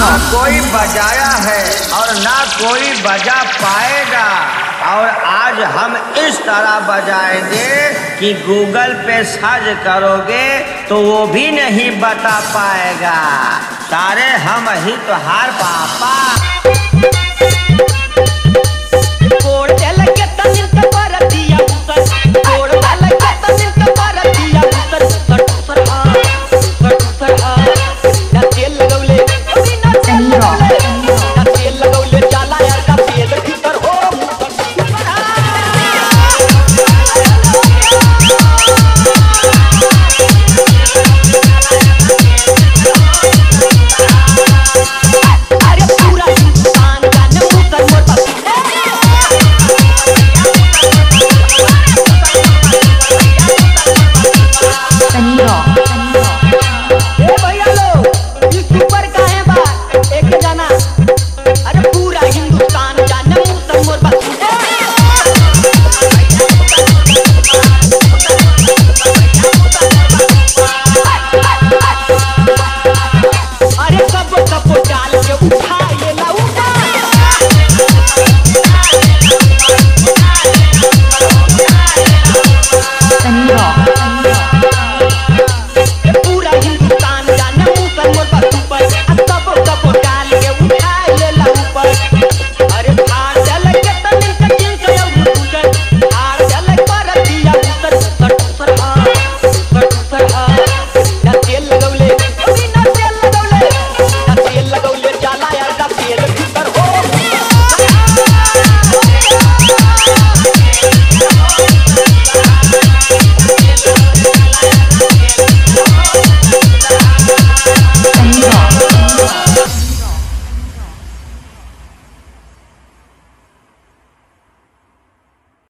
ना कोई बजाया है और ना कोई बजा पाएगा। और आज हम इस तरह बजाएँगे कि गूगल पे सर्च करोगे तो वो भी नहीं बता पाएगा। सारे हम ही तो हार पापा।